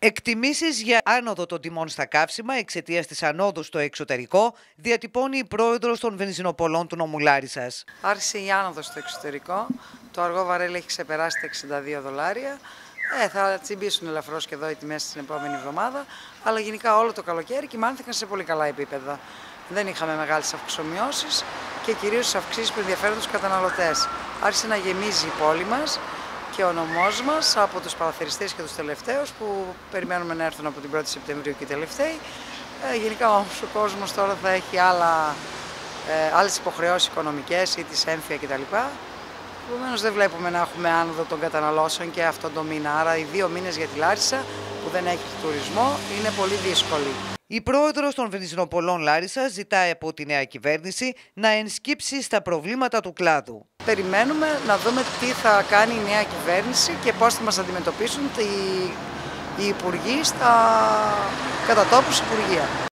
Εκτιμήσεις για άνοδο των τιμών στα καύσιμα εξαιτίας της ανόδου στο εξωτερικό διατυπώνει η πρόεδρος των βενζινοπολών του νομού Λάρισα. Άρχισε η άνοδος στο εξωτερικό. Το αργό βαρέλι έχει ξεπεράσει τα 62 δολάρια. Ε, θα τσιμπήσουν ελαφρώς και εδώ οι τιμές την επόμενη εβδομάδα. Αλλά γενικά όλο το καλοκαίρι κοιμάνθηκαν σε πολύ καλά επίπεδα. Δεν είχαμε μεγάλες αυξομοιώσεις και κυρίως αυξήσεις που ενδιαφέρουν τους καταναλωτές. Άρχισε να γεμίζει η πόλη μας και ο νομός μας από τους παραθεριστές και τους τελευταίους που περιμένουμε να έρθουν από την 1η Σεπτεμβρίου και οι τελευταίοι. Ε, γενικά όμως ο κόσμος τώρα θα έχει άλλα, ε, άλλες υποχρεώσεις οικονομικές ή τις έμφυα κτλ. Επομένως δεν βλέπουμε να έχουμε άνοδο των καταναλώσεων και αυτόν τον μήνα. Άρα οι δύο μήνες για τη Λάρισα που δεν έχει τουρισμό είναι πολύ δύσκολοι. Η πρόεδρος των Βενζινοπολών Λάρισα ζητάει από τη νέα κυβέρνηση να ενσκύψει στα προβλήματα του κλάδου. Περιμένουμε να δούμε τι θα κάνει η νέα κυβέρνηση και πώς θα μας αντιμετωπίσουν οι, οι υπουργοί στα κατατόπους υπουργεία.